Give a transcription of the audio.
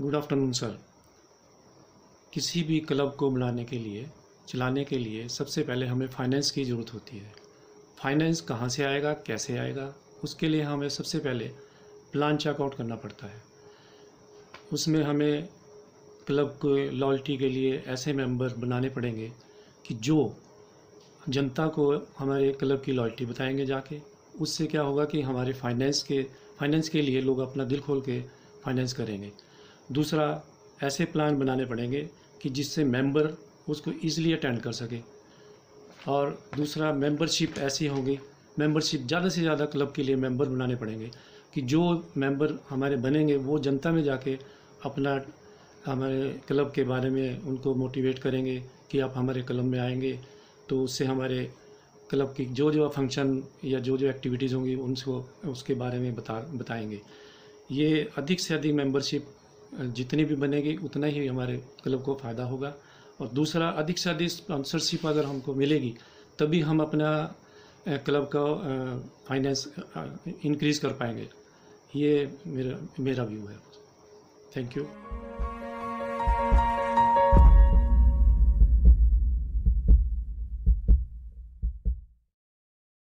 Good afternoon, sir. किसी भी club को बनाने के लिए, चलाने के लिए सबसे पहले हमें फाइनेंस की ज़रूरत होती है। फाइनेंस कहाँ से आएगा, कैसे आएगा, उसके लिए हमें सबसे पहले प्लान चेकआउट करना पड़ता है। उसमें हमें क्लब को लॉयल्टी के लिए ऐसे मेंबर बनाने पड़ेंगे कि जो जनता को हमारे क्लब की लॉयल्टी बताएँगे जाके, उससे क्या होगा कि हमारे फाइनेंस के फाइनेंस के लिए लोग अपना दिल खोल के फाइनेंस करेंगे। दूसरा, ऐसे प्लान बनाने पड़ेंगे कि जिससे मेंबर उसको ईज़िली अटेंड कर सके। और दूसरा मेंबरशिप ऐसी होगी मेंबरशिप ज़्यादा से ज़्यादा क्लब के लिए मेंबर बनाने पड़ेंगे कि जो मेंबर हमारे बनेंगे, वो जनता में जाके अपना, हमारे क्लब के बारे में उनको मोटिवेट करेंगे कि आप हमारे क्लब में आएँगे। तो उससे हमारे क्लब की जो जो फ़ंक्शन या जो जो एक्टिविटीज़ होंगी, उनको, उसके बारे में बता, बताएँगे। ये अधिक से अधिक मेंबरशिप जितनी भी बनेगी, उतना ही हमारे क्लब को फ़ायदा होगा। और दूसरा, अधिक से अधिक स्पॉन्सरशिप अगर हमको मिलेगी, तभी हम अपना क्लब का फाइनेंस इंक्रीज़ कर पाएँगे। ये मेरा मेरा व्यू है। Thank you